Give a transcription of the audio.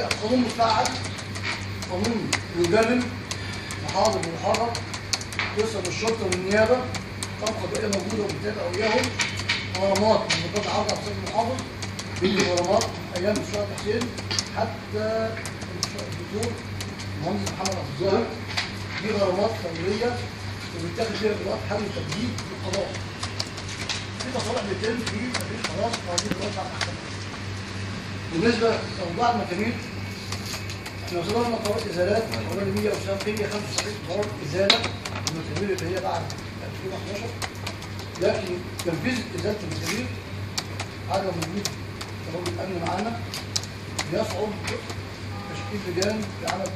قانون متفعل قانون يجرم محاضر ومحرر يوصل للشرطه والنيابة طبقة قضائيه موجودة وبالتالي اولياهم غرامات من مقاطع عرض على السيد المحافظ بيجي غرامات أيام الشهر حسين حتى الدكتور المهندس محمد عبد الظاهر دي غرامات فورية وبيتاخد فيها اجراءات حل وتجديد للقضاء في تصالح بيتم في مفيش خلاص قوانين خلاص على الأحكام. بالنسبة لأوضاع المكانين إحنا وصلنا إزالات حوالي 175 قرار إزالة المكامير اللي هي بعد 2011 لكن تنفيذ إزالة المكامير عدم وجود قانون الأمن معانا يصعب تشكيل لجان في عمل